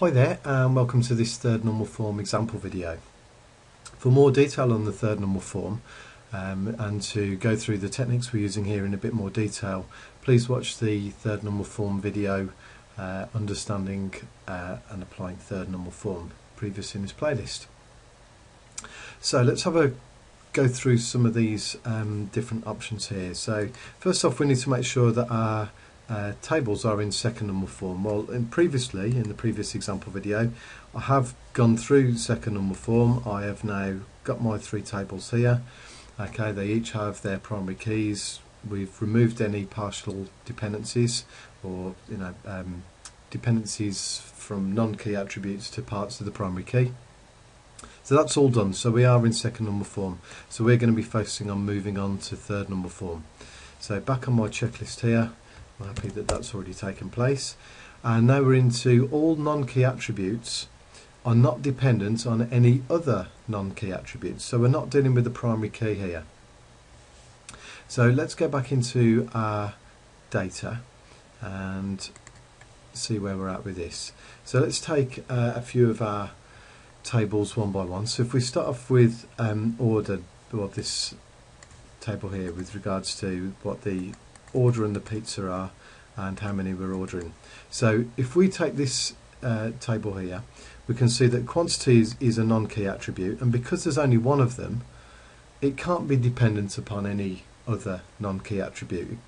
Hi there and welcome to this third normal form example video. For more detail on the third normal form um, and to go through the techniques we're using here in a bit more detail, please watch the third normal form video uh, understanding uh, and applying third normal form previous in this playlist. So let's have a go through some of these um, different options here. So first off we need to make sure that our uh, tables are in second normal form. Well, in previously, in the previous example video, I have gone through second normal form. I have now got my three tables here. Okay, they each have their primary keys. We've removed any partial dependencies or you know um, dependencies from non-key attributes to parts of the primary key. So that's all done. So we are in second normal form. So we're going to be focusing on moving on to third normal form. So back on my checklist here, I'm happy that that's already taken place. And now we're into all non-key attributes are not dependent on any other non-key attributes. So we're not dealing with the primary key here. So let's go back into our data and see where we're at with this. So let's take uh, a few of our tables one by one. So if we start off with um, order, well this table here with regards to what the order and the pizza are and how many we're ordering. So if we take this uh, table here, we can see that quantity is, is a non-key attribute and because there's only one of them, it can't be dependent upon any other non-key attribute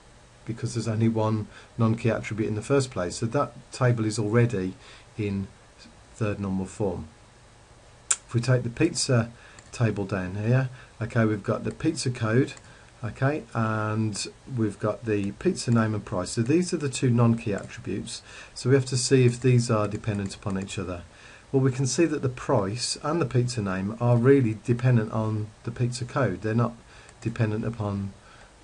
because there's only one non-key attribute in the first place. So that table is already in third normal form. If we take the pizza table down here, okay, we've got the pizza code, okay and we've got the pizza name and price. So these are the two non-key attributes. So we have to see if these are dependent upon each other. Well we can see that the price and the pizza name are really dependent on the pizza code. They're not dependent upon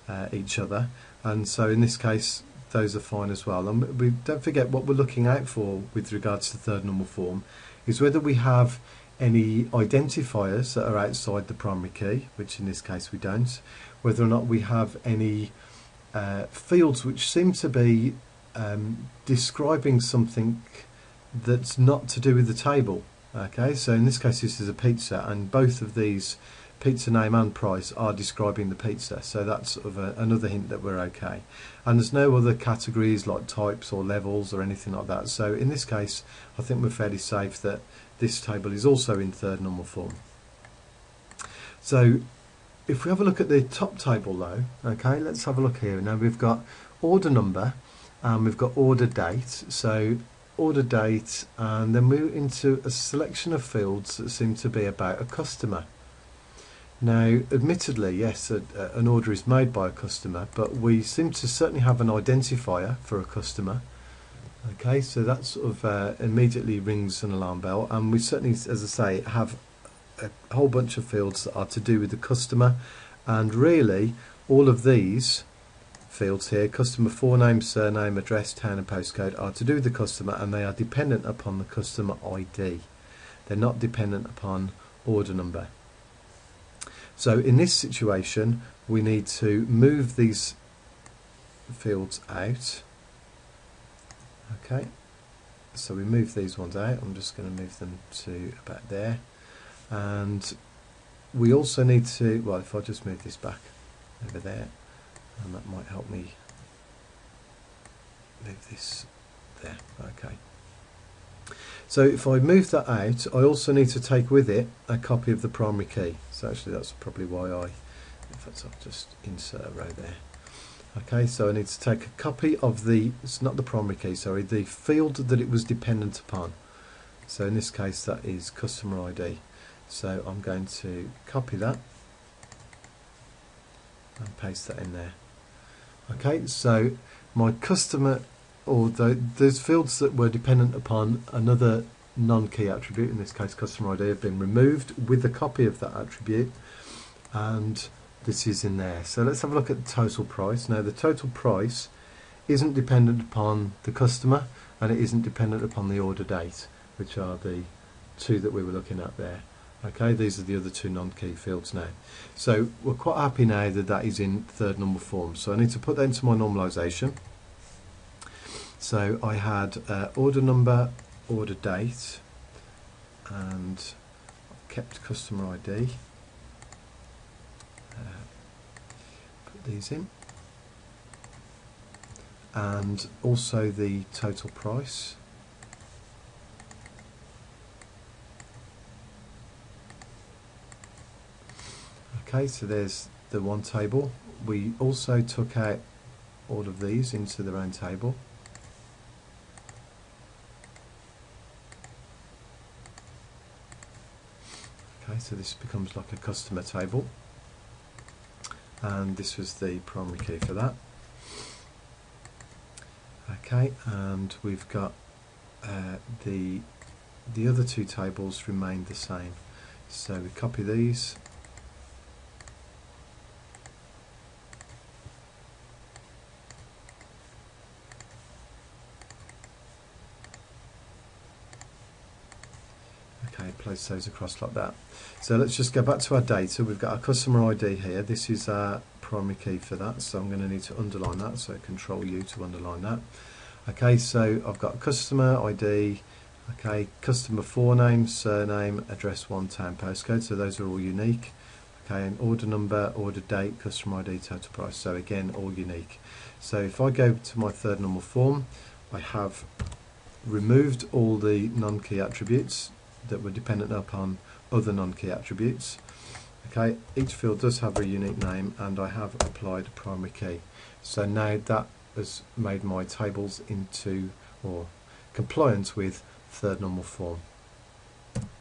uh, each other. And so in this case those are fine as well. And we don't forget what we're looking out for with regards to third normal form is whether we have any identifiers that are outside the primary key, which in this case we don't, whether or not we have any uh, fields which seem to be um, describing something that's not to do with the table. Okay, so in this case this is a pizza and both of these pizza name and price are describing the pizza so that's sort of a, another hint that we're okay. And there's no other categories like types or levels or anything like that. So in this case I think we're fairly safe that this table is also in third normal form. So if we have a look at the top table though okay let's have a look here. Now we've got order number and we've got order date. So order date and then we're into a selection of fields that seem to be about a customer now, admittedly, yes, a, a, an order is made by a customer, but we seem to certainly have an identifier for a customer. Okay, so that sort of uh, immediately rings an alarm bell, and we certainly, as I say, have a whole bunch of fields that are to do with the customer, and really, all of these fields here, customer forename, surname, address, town and postcode, are to do with the customer, and they are dependent upon the customer ID. They're not dependent upon order number. So in this situation, we need to move these fields out. Okay, so we move these ones out. I'm just going to move them to about there. And we also need to, well, if I just move this back over there, and that might help me move this there. Okay. So if I move that out, I also need to take with it a copy of the primary key. So actually that's probably why I, in fact I'll just insert a row there. Okay, so I need to take a copy of the, it's not the primary key, sorry, the field that it was dependent upon. So in this case that is customer ID. So I'm going to copy that and paste that in there. Okay, so my customer or those fields that were dependent upon another non-key attribute, in this case customer ID, have been removed with a copy of that attribute and this is in there. So let's have a look at the total price. Now the total price isn't dependent upon the customer and it isn't dependent upon the order date, which are the two that we were looking at there. Okay, these are the other two non-key fields now. So we're quite happy now that that is in third normal form. So I need to put that into my normalization. So I had uh, order number order date and kept customer ID. Uh, put these in. And also the total price. Okay, so there's the one table. We also took out all of these into their own table. Okay, so this becomes like a customer table. And this was the primary key for that. Okay, and we've got uh, the the other two tables remained the same. So we copy these Okay, place those across like that. So let's just go back to our data. We've got our customer ID here. This is our primary key for that. So I'm going to need to underline that. So Control U to underline that. Okay, so I've got customer ID. Okay, customer forename, surname, address, one town, postcode. So those are all unique. Okay, and order number, order date, customer ID, total price. So again, all unique. So if I go to my third normal form, I have removed all the non-key attributes that were dependent upon other non-key attributes. Okay, each field does have a unique name and I have applied a primary key. So now that has made my tables into or compliance with third normal form.